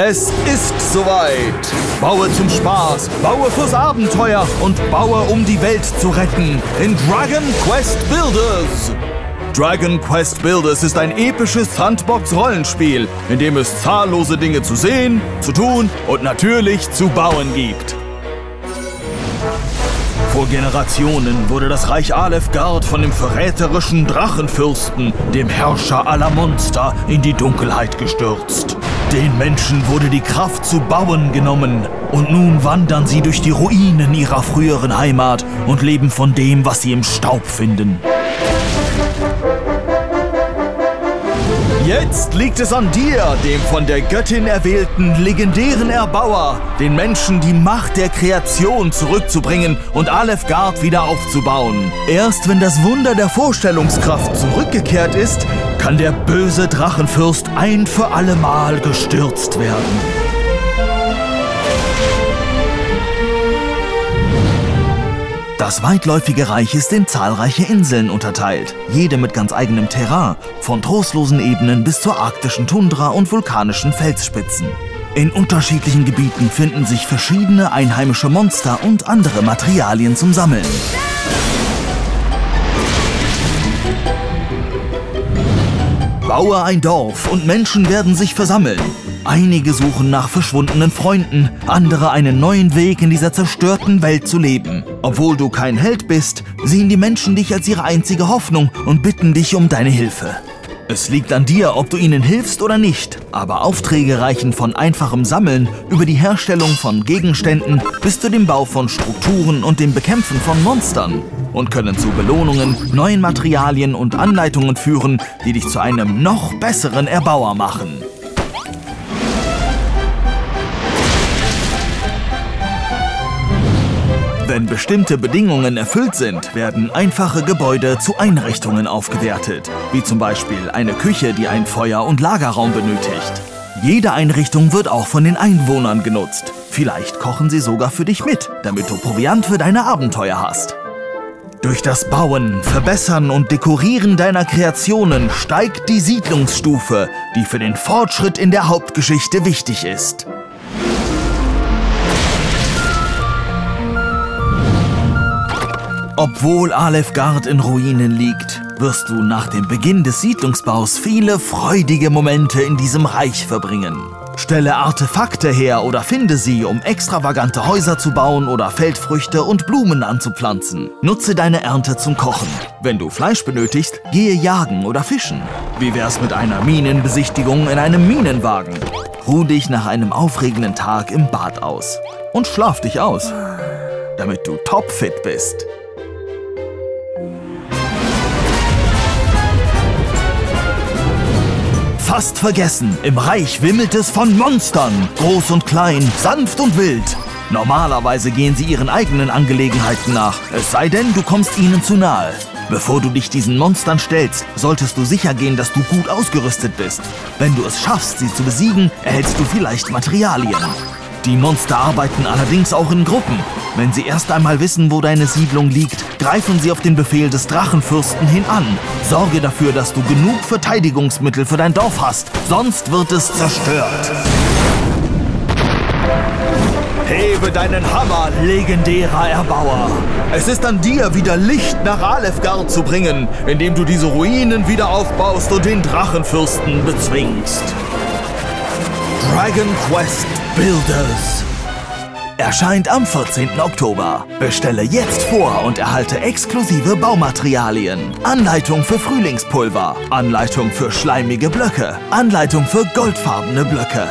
Es ist soweit. Baue zum Spaß, baue fürs Abenteuer und baue, um die Welt zu retten in Dragon Quest Builders. Dragon Quest Builders ist ein episches Sandbox-Rollenspiel, in dem es zahllose Dinge zu sehen, zu tun und natürlich zu bauen gibt. Vor Generationen wurde das Reich Alefgard von dem verräterischen Drachenfürsten, dem Herrscher aller Monster, in die Dunkelheit gestürzt. Den Menschen wurde die Kraft zu bauen genommen und nun wandern sie durch die Ruinen ihrer früheren Heimat und leben von dem, was sie im Staub finden. Jetzt liegt es an dir, dem von der Göttin erwählten legendären Erbauer, den Menschen die Macht der Kreation zurückzubringen und Alefgard wieder aufzubauen. Erst wenn das Wunder der Vorstellungskraft zurückgekehrt ist, kann der böse Drachenfürst ein für allemal gestürzt werden. Das weitläufige Reich ist in zahlreiche Inseln unterteilt, jede mit ganz eigenem Terrain, von trostlosen Ebenen bis zur arktischen Tundra und vulkanischen Felsspitzen. In unterschiedlichen Gebieten finden sich verschiedene einheimische Monster und andere Materialien zum Sammeln. Baue ein Dorf und Menschen werden sich versammeln. Einige suchen nach verschwundenen Freunden, andere einen neuen Weg in dieser zerstörten Welt zu leben. Obwohl du kein Held bist, sehen die Menschen dich als ihre einzige Hoffnung und bitten dich um deine Hilfe. Es liegt an dir, ob du ihnen hilfst oder nicht, aber Aufträge reichen von einfachem Sammeln über die Herstellung von Gegenständen bis zu dem Bau von Strukturen und dem Bekämpfen von Monstern und können zu Belohnungen, neuen Materialien und Anleitungen führen, die dich zu einem noch besseren Erbauer machen. Wenn bestimmte Bedingungen erfüllt sind, werden einfache Gebäude zu Einrichtungen aufgewertet, wie zum Beispiel eine Küche, die ein Feuer- und Lagerraum benötigt. Jede Einrichtung wird auch von den Einwohnern genutzt. Vielleicht kochen sie sogar für dich mit, damit du Proviant für deine Abenteuer hast. Durch das Bauen, Verbessern und Dekorieren deiner Kreationen steigt die Siedlungsstufe, die für den Fortschritt in der Hauptgeschichte wichtig ist. Obwohl Alefgard in Ruinen liegt, wirst du nach dem Beginn des Siedlungsbaus viele freudige Momente in diesem Reich verbringen. Stelle Artefakte her oder finde sie, um extravagante Häuser zu bauen oder Feldfrüchte und Blumen anzupflanzen. Nutze deine Ernte zum Kochen. Wenn du Fleisch benötigst, gehe jagen oder fischen. Wie wär's mit einer Minenbesichtigung in einem Minenwagen? Ruh dich nach einem aufregenden Tag im Bad aus. Und schlaf dich aus, damit du topfit bist. Fast vergessen, im Reich wimmelt es von Monstern, groß und klein, sanft und wild. Normalerweise gehen sie ihren eigenen Angelegenheiten nach, es sei denn, du kommst ihnen zu nahe. Bevor du dich diesen Monstern stellst, solltest du sicher gehen, dass du gut ausgerüstet bist. Wenn du es schaffst, sie zu besiegen, erhältst du vielleicht Materialien. Die Monster arbeiten allerdings auch in Gruppen. Wenn sie erst einmal wissen, wo deine Siedlung liegt, greifen sie auf den Befehl des Drachenfürsten hin an. Sorge dafür, dass du genug Verteidigungsmittel für dein Dorf hast, sonst wird es zerstört. Hebe deinen Hammer, legendärer Erbauer. Es ist an dir, wieder Licht nach Alefgard zu bringen, indem du diese Ruinen wieder aufbaust und den Drachenfürsten bezwingst. Dragon Quest Builders erscheint am 14. Oktober. Bestelle jetzt vor und erhalte exklusive Baumaterialien. Anleitung für Frühlingspulver, Anleitung für schleimige Blöcke, Anleitung für goldfarbene Blöcke.